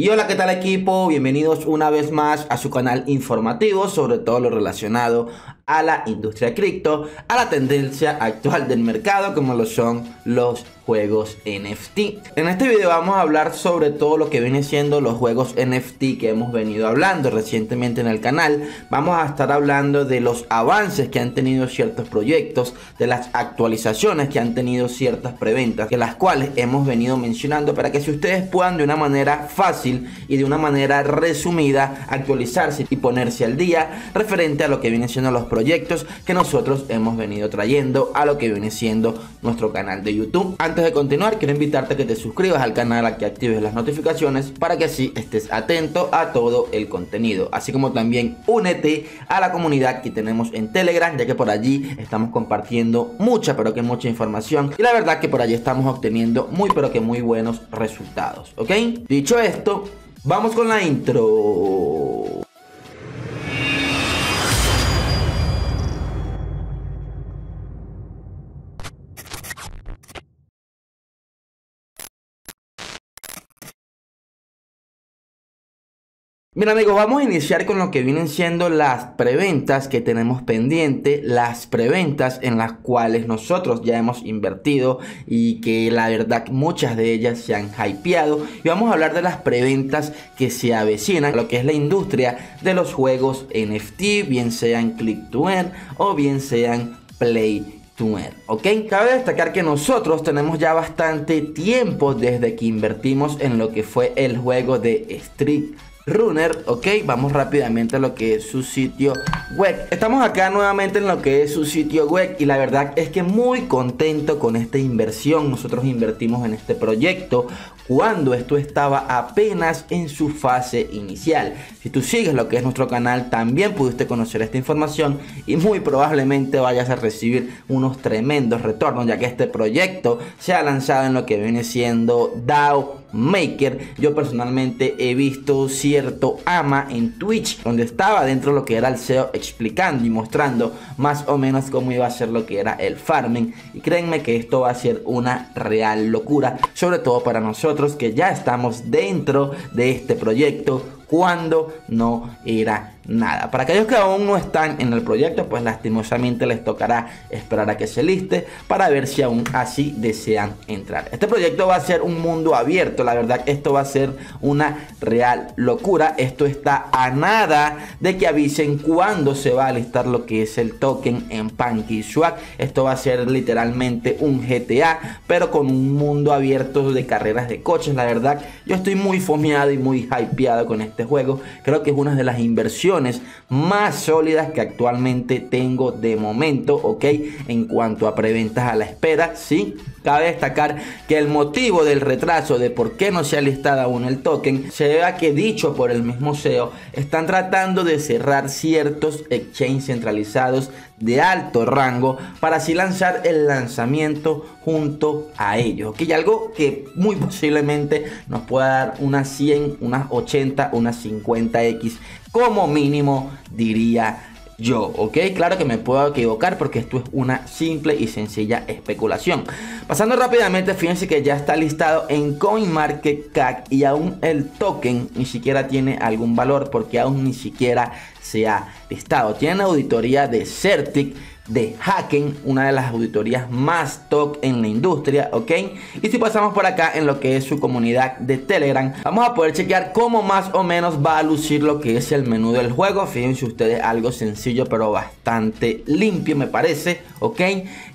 Y hola, ¿qué tal equipo? Bienvenidos una vez más a su canal informativo sobre todo lo relacionado a la industria cripto, a la tendencia actual del mercado como lo son los juegos NFT. En este video vamos a hablar sobre todo lo que viene siendo los juegos NFT que hemos venido hablando recientemente en el canal. Vamos a estar hablando de los avances que han tenido ciertos proyectos, de las actualizaciones que han tenido ciertas preventas, de las cuales hemos venido mencionando para que si ustedes puedan de una manera fácil y de una manera resumida actualizarse y ponerse al día referente a lo que vienen siendo los proyectos que nosotros hemos venido trayendo a lo que viene siendo nuestro canal de YouTube. Antes de continuar, quiero invitarte a que te suscribas al canal, a que actives las notificaciones para que así estés atento a todo el contenido. Así como también únete a la comunidad que tenemos en Telegram, ya que por allí estamos compartiendo mucha, pero que mucha información. Y la verdad que por allí estamos obteniendo muy, pero que muy buenos resultados. ¿Ok? Dicho esto, vamos con la intro. Bien amigos, vamos a iniciar con lo que vienen siendo las preventas que tenemos pendiente, las preventas en las cuales nosotros ya hemos invertido y que la verdad muchas de ellas se han hypeado y vamos a hablar de las preventas que se avecinan, lo que es la industria de los juegos NFT, bien sean click to earn o bien sean play ¿ok? Cabe destacar que nosotros tenemos ya bastante tiempo desde que invertimos en lo que fue el juego de Street Runner, ok, vamos rápidamente a lo que es su sitio web. Estamos acá nuevamente en lo que es su sitio web y la verdad es que muy contento con esta inversión. Nosotros invertimos en este proyecto cuando esto estaba apenas en su fase inicial. Si tú sigues lo que es nuestro canal, también pudiste conocer esta información y muy probablemente vayas a recibir unos tremendos retornos, ya que este proyecto se ha lanzado en lo que viene siendo DAO Maker. Yo personalmente he visto cierto ama en Twitch, donde estaba dentro de lo que era el SEO explicando y mostrando más o menos cómo iba a ser lo que era el farming. Y créanme que esto va a ser una real locura, sobre todo para nosotros que ya estamos dentro de este proyecto cuando no era nada. Para aquellos que aún no están en el proyecto, pues lastimosamente les tocará esperar a que se liste para ver si aún así desean entrar. Este proyecto va a ser un mundo abierto, la verdad esto va a ser una real locura. Esto está a nada de que avisen cuándo se va a listar lo que es el token en PancakeSwap. Esto va a ser literalmente un GTA, pero con un mundo abierto de carreras de coches. La verdad, yo estoy muy fomeado y muy hypeado con este juego. Creo que es una de las inversiones más sólidas que actualmente tengo de momento, ¿ok? En cuanto a preventas a la espera, sí. Cabe destacar que el motivo del retraso de por qué no se ha listado aún el token se debe a que dicho por el mismo SEO están tratando de cerrar ciertos exchanges centralizados de alto rango para así lanzar el lanzamiento junto a ellos. Que algo que muy posiblemente nos pueda dar unas 100, unas 80, unas 50x como mínimo diría yo, ¿ok? Claro que me puedo equivocar porque esto es una simple y sencilla especulación. Pasando rápidamente, fíjense que ya está listado en CoinMarketCap y aún el token ni siquiera tiene algún valor porque aún ni siquiera se ha listado. Tiene auditoría de Certic de Hacken, una de las auditorías más top en la industria, ¿ok? Y si pasamos por acá en lo que es su comunidad de Telegram, vamos a poder chequear cómo más o menos va a lucir lo que es el menú del juego. Fíjense ustedes, algo sencillo pero bastante limpio me parece, ¿ok?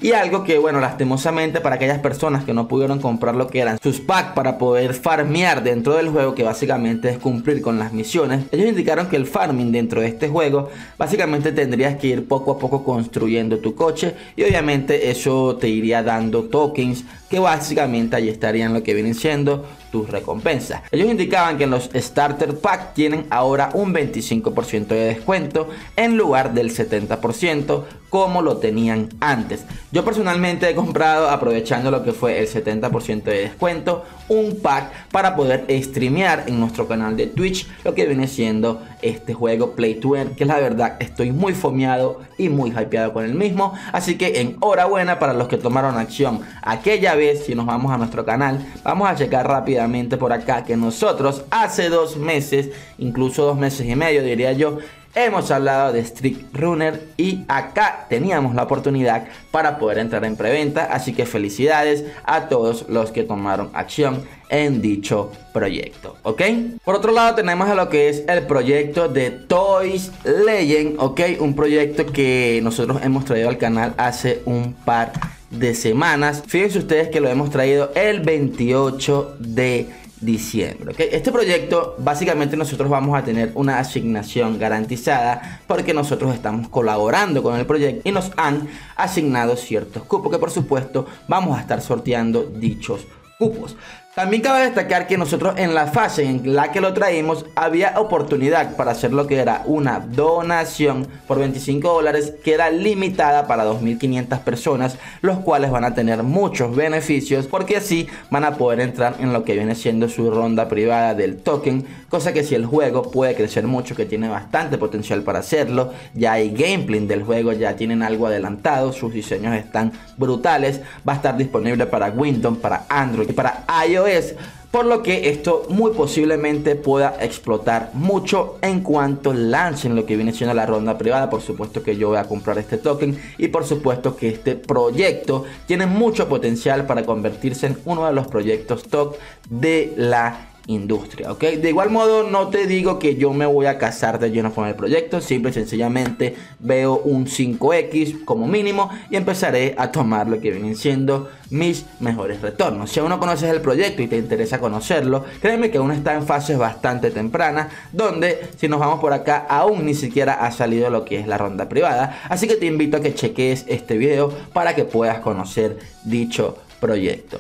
Y algo que, bueno, lastimosamente para aquellas personas que no pudieron comprar lo que eran sus packs para poder farmear dentro del juego, que básicamente es cumplir con las misiones, ellos indicaron que el farming dentro de este juego, básicamente tendrías que ir poco a poco construyendo tu coche y obviamente eso te iría dando tokens que básicamente ahí estarían lo que vienen siendo tus recompensas. Ellos indicaban que en los Starter Pack tienen ahora un 25% de descuento en lugar del 70% como lo tenían antes. Yo personalmente he comprado aprovechando lo que fue el 70% de descuento un pack para poder streamear en nuestro canal de Twitch lo que viene siendo este juego Play to Earn que la verdad estoy muy fomeado y muy hypeado con el mismo así que enhorabuena para los que tomaron acción aquella vez si nos vamos a nuestro canal vamos a checar rápidamente por acá que nosotros hace dos meses, incluso dos meses y medio diría yo, hemos hablado de Street Runner y acá teníamos la oportunidad para poder entrar en preventa, así que felicidades a todos los que tomaron acción en dicho proyecto, ¿ok? Por otro lado tenemos a lo que es el proyecto de Toys Legend, ¿ok? Un proyecto que nosotros hemos traído al canal hace un par de semanas. Fíjense ustedes que lo hemos traído el 28 de diciembre. Este proyecto básicamente nosotros vamos a tener una asignación garantizada porque nosotros estamos colaborando con el proyecto y nos han asignado ciertos cupos que por supuesto vamos a estar sorteando dichos cupos. También cabe destacar que nosotros en la fase en la que lo traímos había oportunidad para hacer lo que era una donación por 25 dólares que era limitada para 2.500 personas, los cuales van a tener muchos beneficios porque así van a poder entrar en lo que viene siendo su ronda privada del token, cosa que si el juego puede crecer mucho, que tiene bastante potencial para hacerlo, ya hay gameplay del juego, ya tienen algo adelantado, sus diseños están brutales, va a estar disponible para Windows, para Android y para iOS es por lo que esto muy posiblemente pueda explotar mucho en cuanto lancen lo que viene siendo la ronda privada. Por supuesto que yo voy a comprar este token y por supuesto que este proyecto tiene mucho potencial para convertirse en uno de los proyectos top de la industria, ¿ok? De igual modo, no te digo que yo me voy a casar de lleno con el proyecto, simple y sencillamente veo un 5X como mínimo y empezaré a tomar lo que vienen siendo mis mejores retornos. Si aún no conoces el proyecto y te interesa conocerlo, créeme que aún está en fases bastante tempranas, donde si nos vamos por acá, aún ni siquiera ha salido lo que es la ronda privada, así que te invito a que cheques este video para que puedas conocer dicho proyecto,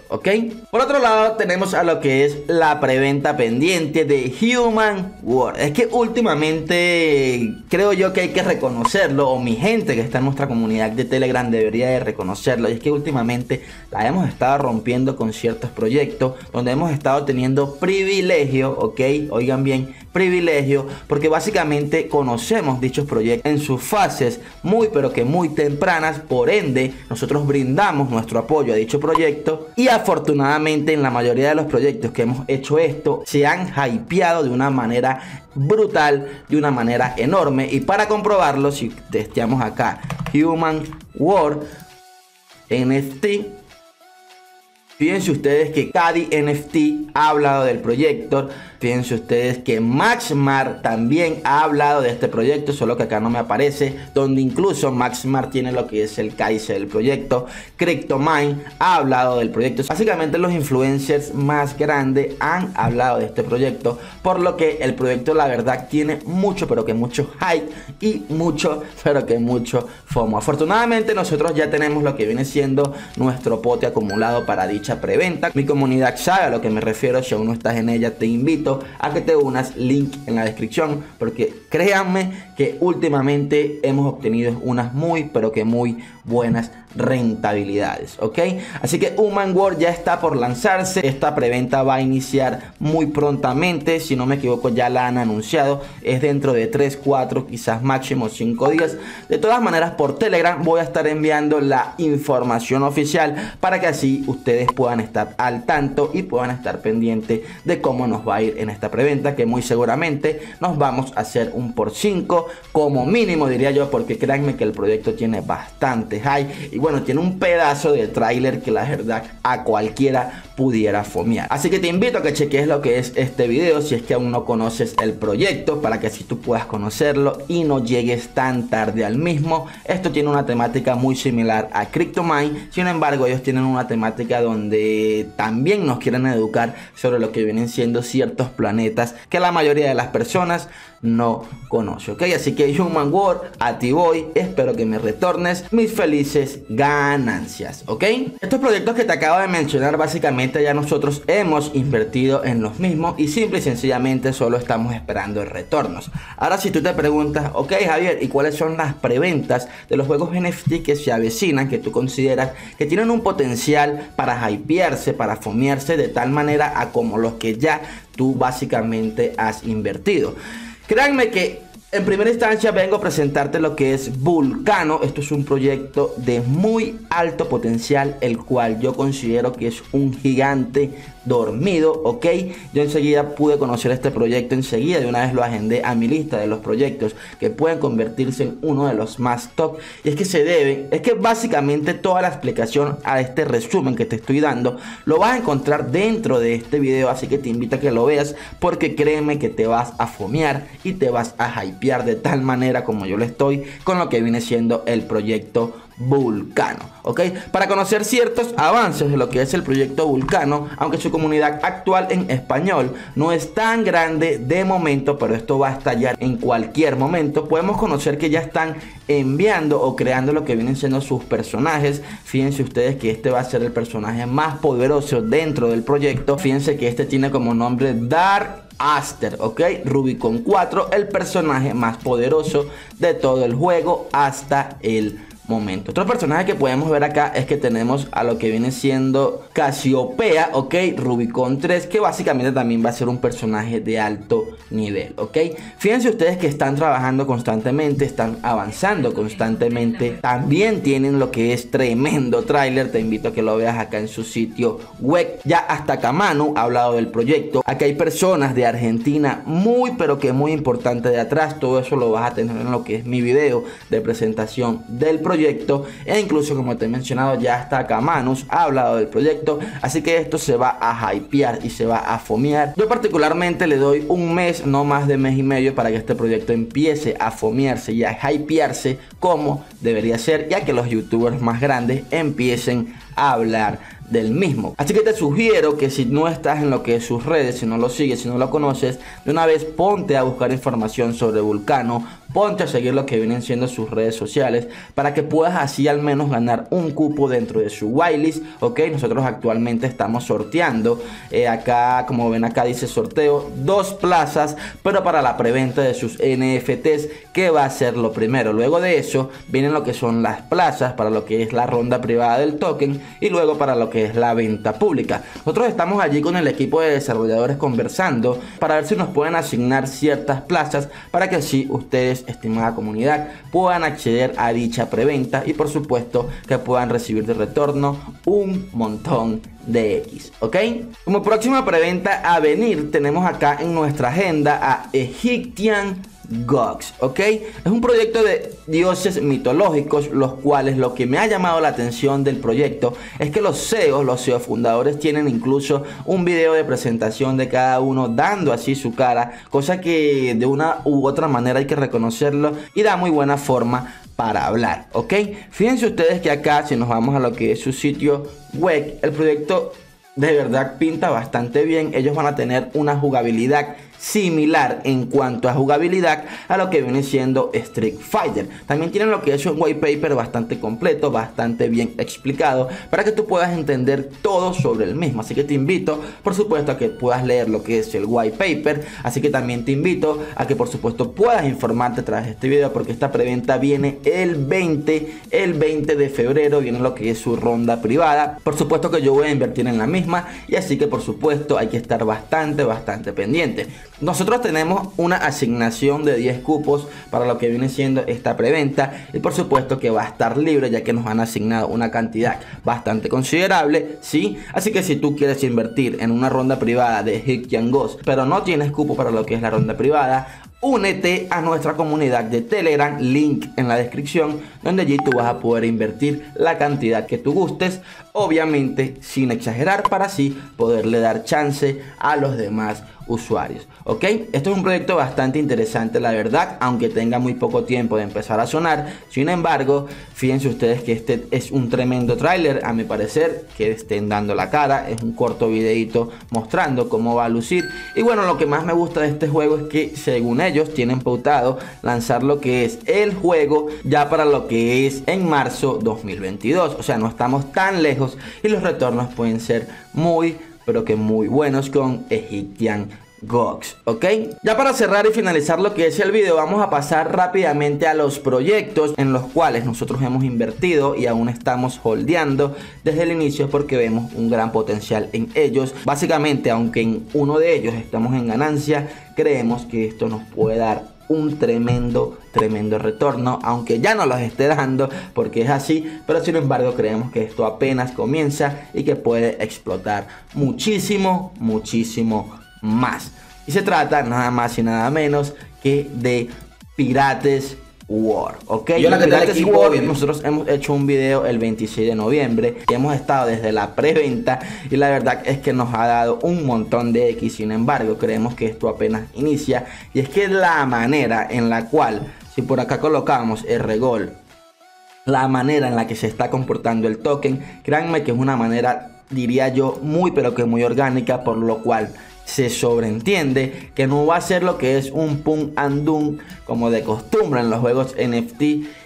¿ok? Por otro lado tenemos a lo que es la preventa pendiente de Human World. Es que últimamente creo yo que hay que reconocerlo, o mi gente que está en nuestra comunidad de Telegram debería de reconocerlo. Y es que últimamente la hemos estado rompiendo con ciertos proyectos donde hemos estado teniendo privilegio, ¿ok? Oigan bien, privilegio porque básicamente conocemos dichos proyectos en sus fases muy pero que muy tempranas, por ende nosotros brindamos nuestro apoyo a dicho proyecto. Y afortunadamente en la mayoría de los proyectos que hemos hecho esto se han hypeado de una manera brutal, de una manera enorme. Y para comprobarlo si testeamos acá Human World NFT Fíjense ustedes que Cadi NFT ha hablado del proyecto. Fíjense ustedes que Maxmar también ha hablado de este proyecto, solo que acá no me aparece, donde incluso Maxmar tiene lo que es el Kaiser del proyecto. CryptoMine ha hablado del proyecto. Básicamente los influencers más grandes han hablado de este proyecto, por lo que el proyecto la verdad tiene mucho, pero que mucho hype y mucho, pero que mucho FOMO. Afortunadamente nosotros ya tenemos lo que viene siendo nuestro pote acumulado para dicha preventa. Mi comunidad sabe a lo que me refiero, si aún no estás en ella te invito a que te unas, link en la descripción, porque créanme que últimamente hemos obtenido unas muy, pero que muy buenas rentabilidades, ¿ok? Así que Human World ya está por lanzarse, esta preventa va a iniciar muy prontamente, si no me equivoco ya la han anunciado, es dentro de 3, 4, quizás máximo 5 días. De todas maneras por Telegram voy a estar enviando la información oficial para que así ustedes puedan estar al tanto y puedan estar pendientes de cómo nos va a ir en esta preventa, que muy seguramente nos vamos a hacer un por 5 como mínimo diría yo, porque créanme que el proyecto tiene bastante high y bueno, tiene un pedazo de tráiler que la verdad a cualquiera pudiera fomear. Así que te invito a que cheques lo que es este video si es que aún no conoces el proyecto para que así tú puedas conocerlo y no llegues tan tarde al mismo. Esto tiene una temática muy similar a CryptoMine, sin embargo ellos tienen una temática donde también nos quieren educar sobre lo que vienen siendo ciertos planetas que la mayoría de las personas no conoce, ¿ok? Así que Human World, a ti voy, espero que me retornes mis felices ganancias, ¿ok? Estos proyectos que te acabo de mencionar básicamente ya nosotros hemos invertido en los mismos y simple y sencillamente solo estamos esperando retornos. Ahora si tú te preguntas, ok Javier, ¿y cuáles son las preventas de los juegos NFT que se avecinan, que tú consideras que tienen un potencial para hypearse, para fomearse de tal manera a como los que ya tú básicamente has invertido? Créanme que en primera instancia vengo a presentarte lo que es Vulcano. Esto es un proyecto de muy alto potencial, el cual yo considero que es un gigante dormido, ok. Yo enseguida pude conocer este proyecto, enseguida de una vez lo agendé a mi lista de los proyectos que pueden convertirse en uno de los más top. Y es que se debe, es que básicamente toda la explicación a este resumen que te estoy dando lo vas a encontrar dentro de este video, así que te invito a que lo veas porque créeme que te vas a fomear y te vas a hypear de tal manera como yo lo estoy con lo que viene siendo el proyecto Vulcano, ¿ok? Para conocer ciertos avances de lo que es el proyecto Vulcano, aunque su comunidad actual en español no es tan grande de momento, pero esto va a estallar en cualquier momento, podemos conocer que ya están enviando o creando lo que vienen siendo sus personajes. Fíjense ustedes que este va a ser el personaje más poderoso dentro del proyecto. Fíjense que este tiene como nombre Dark Aster, ¿ok? Rubicon 4, el personaje más poderoso de todo el juego hasta el momento. Otro personaje que podemos ver acá es que tenemos a lo que viene siendo Casiopea, ok, Rubicon 3, que básicamente también va a ser un personaje de alto nivel, ok. Fíjense ustedes que están trabajando constantemente, están avanzando constantemente, también tienen lo que es tremendo tráiler, te invito a que lo veas acá en su sitio web. Ya hasta Kamanu ha hablado del proyecto, aquí hay personas de Argentina muy pero que muy importante de atrás, todo eso lo vas a tener en lo que es mi video de presentación del proyecto e incluso como te he mencionado ya hasta Kamanus ha hablado del proyecto así que esto se va a hypear y se va a fomear yo particularmente le doy un mes no más de mes y medio para que este proyecto empiece a fomearse y a hypearse como debería ser ya que los youtubers más grandes empiecen a hablar del mismo. Así que te sugiero que si no estás en lo que es sus redes, si no lo sigues, si no lo conoces, de una vez ponte a buscar información sobre Vulcano, ponte a seguir lo que vienen siendo sus redes sociales para que puedas así al menos ganar un cupo dentro de su whitelist, ok, nosotros actualmente estamos sorteando, eh, acá como ven acá dice sorteo, dos plazas, pero para la preventa de sus NFTs, que va a ser lo primero, luego de eso vienen lo que son las plazas para lo que es la ronda privada del token y luego para lo que es la venta pública. Nosotros estamos allí con el equipo de desarrolladores conversando para ver si nos pueden asignar ciertas plazas para que así ustedes, estimada comunidad, puedan acceder a dicha preventa y por supuesto que puedan recibir de retorno un montón de X, ¿ok? Como próxima preventa a venir tenemos acá en nuestra agenda a Egyptian Gods, ¿ok? Es un proyecto de dioses mitológicos, los cuales lo que me ha llamado la atención del proyecto es que los CEOs, los CEO fundadores, tienen incluso un video de presentación de cada uno dando así su cara, cosa que de una u otra manera hay que reconocerlo y da muy buena forma para hablar, ¿ok? Fíjense ustedes que acá, si nos vamos a lo que es su sitio web, el proyecto de verdad pinta bastante bien. Ellos van a tener una jugabilidad similar en cuanto a jugabilidad a lo que viene siendo Street Fighter. También tienen lo que es un white paper bastante completo, bastante bien explicado para que tú puedas entender todo sobre el mismo. Así que te invito, por supuesto, a que puedas leer lo que es el white paper. Así que también te invito a que, por supuesto, puedas informarte tras este video porque esta preventa viene el 20, el 20 de febrero viene lo que es su ronda privada. Por supuesto que yo voy a invertir en la misma y así que, por supuesto, hay que estar bastante, bastante pendiente. Nosotros tenemos una asignación de 10 cupos para lo que viene siendo esta preventa y por supuesto que va a estar libre ya que nos han asignado una cantidad bastante considerable, ¿sí? Así que si tú quieres invertir en una ronda privada de Hick Ghost pero no tienes cupo para lo que es la ronda privada, únete a nuestra comunidad de Telegram, link en la descripción, donde allí tú vas a poder invertir la cantidad que tú gustes, obviamente sin exagerar para así poderle dar chance a los demás usuarios. ¿Ok? Esto es un proyecto bastante interesante, la verdad, aunque tenga muy poco tiempo de empezar a sonar. Sin embargo, fíjense ustedes que este es un tremendo tráiler, a mi parecer, que estén dando la cara. Es un corto videito mostrando cómo va a lucir. Y bueno, lo que más me gusta de este juego es que, según ellos, tienen pautado lanzar lo que es el juego ya para lo que es en marzo 2022. O sea, no estamos tan lejos y los retornos pueden ser muy pero que muy buenos con Egyptian Gox, ¿ok? Ya para cerrar y finalizar lo que es el video, vamos a pasar rápidamente a los proyectos en los cuales nosotros hemos invertido y aún estamos holdeando desde el inicio porque vemos un gran potencial en ellos. Básicamente, aunque en uno de ellos estamos en ganancia, creemos que esto nos puede dar un tremendo, tremendo retorno, aunque ya no los esté dando porque es así, pero sin embargo creemos que esto apenas comienza y que puede explotar muchísimo, muchísimo más. Y se trata nada más y nada menos que de Pirates War, ¿ok? Yo la Pirates War, nosotros hemos hecho un video el 26 de noviembre que hemos estado desde la preventa y la verdad es que nos ha dado un montón de X, sin embargo creemos que esto apenas inicia y es que la manera en la cual, si por acá colocamos el regol, la manera en la que se está comportando el token, créanme que es una manera, diría yo, muy pero que muy orgánica, por lo cual se sobreentiende que no va a ser lo que es un pum and dum como de costumbre en los juegos NFT.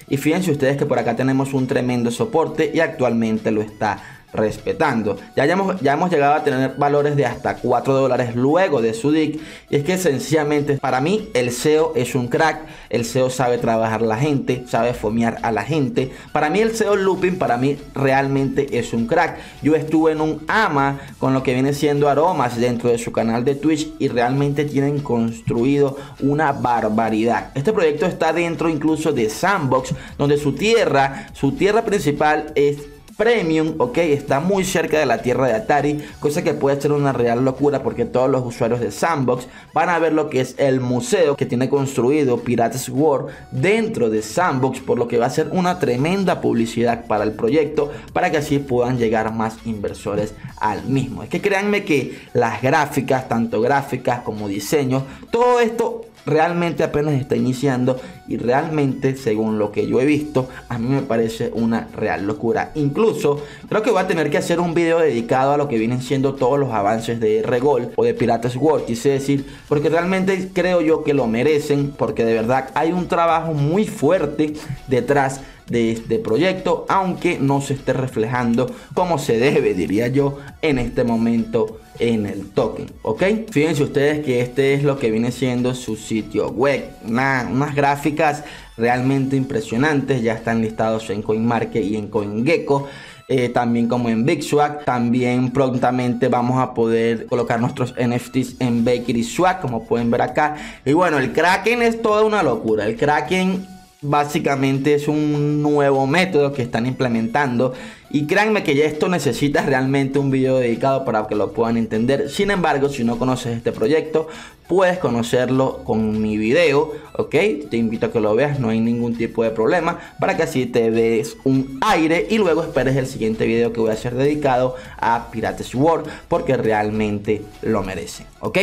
Y fíjense ustedes que por acá tenemos un tremendo soporte y actualmente lo está respetando. Ya hemos, ya hemos llegado a tener valores de hasta 4 dólares luego de su DIC. Y es que sencillamente para mí el SEO es un crack. El SEO sabe trabajar la gente, sabe fomear a la gente. Para mí el SEO Looping, para mí realmente es un crack. Yo estuve en un AMA con lo que viene siendo aromas dentro de su canal de Twitch y realmente tienen construido una barbaridad. Este proyecto está dentro incluso de Sandbox, donde su tierra, su tierra principal es Premium, ok, está muy cerca de la tierra de Atari, cosa que puede ser una real locura porque todos los usuarios de Sandbox van a ver lo que es el museo que tiene construido Pirates World dentro de Sandbox, por lo que va a ser una tremenda publicidad para el proyecto, para que así puedan llegar más inversores al mismo. Es que créanme que las gráficas, tanto gráficas como diseños, todo esto realmente apenas está iniciando y realmente según lo que yo he visto a mí me parece una real locura. Incluso creo que voy a tener que hacer un video dedicado a lo que vienen siendo todos los avances de Regol o de Pirates World quise decir porque realmente creo yo que lo merecen porque de verdad hay un trabajo muy fuerte detrás de este proyecto, aunque no se esté reflejando como se debe, diría yo, en este momento en el token, ¿ok? Fíjense ustedes que este es lo que viene siendo su sitio web, unas gráficas realmente impresionantes, ya están listados en CoinMarket y en CoinGecko. Eh, también como en Big Swag. También prontamente vamos a poder colocar nuestros NFTs en Bakery Swag, como pueden ver acá. Y bueno, el Kraken es toda una locura. El Kraken básicamente es un nuevo método que están implementando y créanme que ya esto necesita realmente un video dedicado para que lo puedan entender. Sin embargo, si no conoces este proyecto, puedes conocerlo con mi video, ¿ok? Te invito a que lo veas, no hay ningún tipo de problema, para que así te des un aire y luego esperes el siguiente video que voy a hacer dedicado a Pirates World, porque realmente lo merece, ¿ok?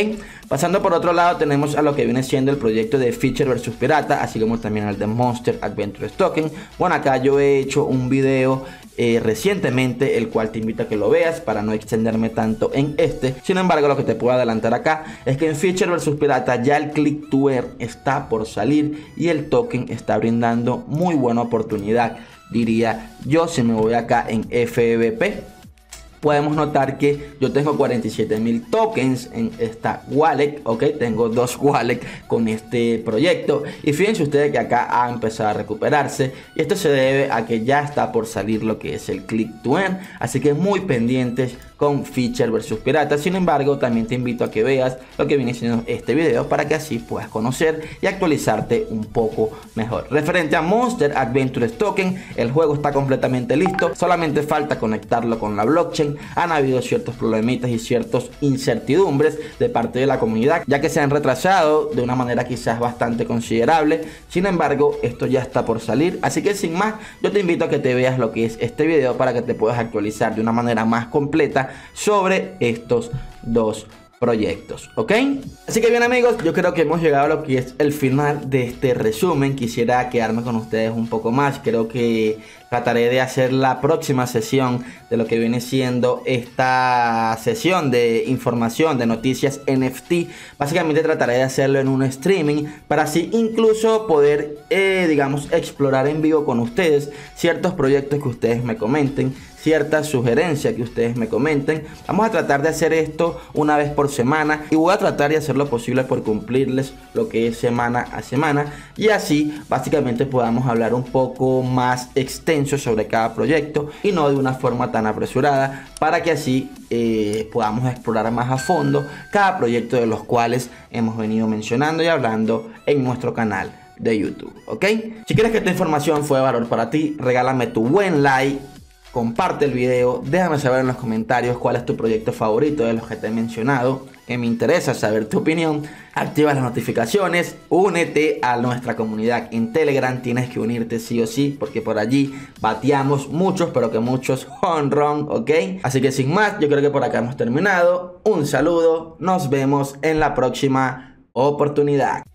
Pasando por otro lado tenemos a lo que viene siendo el proyecto de Feature vs Pirata, así como también al de Monster Adventure Token. Bueno, acá yo he hecho un video eh, recientemente, el cual te invito a que lo veas para no extenderme tanto en este. Sin embargo, lo que te puedo adelantar acá es que en Feature vs Pirata ya el Click to Earn está por salir y el token está brindando muy buena oportunidad. Diría yo si me voy acá en FBP podemos notar que yo tengo 47 mil tokens en esta wallet, ok, tengo dos wallets con este proyecto. Y fíjense ustedes que acá ha empezado a recuperarse. Y esto se debe a que ya está por salir lo que es el click to earn, así que muy pendientes con Feature versus Pirata. Sin embargo, también te invito a que veas lo que viene siendo este video para que así puedas conocer y actualizarte un poco mejor. Referente a Monster Adventure Token, el juego está completamente listo, solamente falta conectarlo con la blockchain. Han habido ciertos problemitas y ciertas incertidumbres de parte de la comunidad, ya que se han retrasado de una manera quizás bastante considerable. Sin embargo, esto ya está por salir, así que sin más, yo te invito a que te veas lo que es este video para que te puedas actualizar de una manera más completa sobre estos dos proyectos, ¿ok? Así que bien amigos, yo creo que hemos llegado a lo que es el final de este resumen. Quisiera quedarme con ustedes un poco más. Creo que trataré de hacer la próxima sesión de lo que viene siendo esta sesión de información de noticias NFT. Básicamente trataré de hacerlo en un streaming para así incluso poder, eh, digamos, explorar en vivo con ustedes ciertos proyectos que ustedes me comenten cierta sugerencia que ustedes me comenten. Vamos a tratar de hacer esto una vez por semana y voy a tratar de hacer lo posible por cumplirles lo que es semana a semana y así básicamente podamos hablar un poco más extenso sobre cada proyecto y no de una forma tan apresurada para que así eh, podamos explorar más a fondo cada proyecto de los cuales hemos venido mencionando y hablando en nuestro canal de YouTube, ¿ok? Si quieres que esta información fue de valor para ti, regálame tu buen like, comparte el video, déjame saber en los comentarios cuál es tu proyecto favorito de los que te he mencionado, que me interesa saber tu opinión, activa las notificaciones, únete a nuestra comunidad en Telegram, tienes que unirte sí o sí, porque por allí bateamos muchos, pero que muchos run, ¿ok? Así que sin más, yo creo que por acá hemos terminado, un saludo, nos vemos en la próxima oportunidad.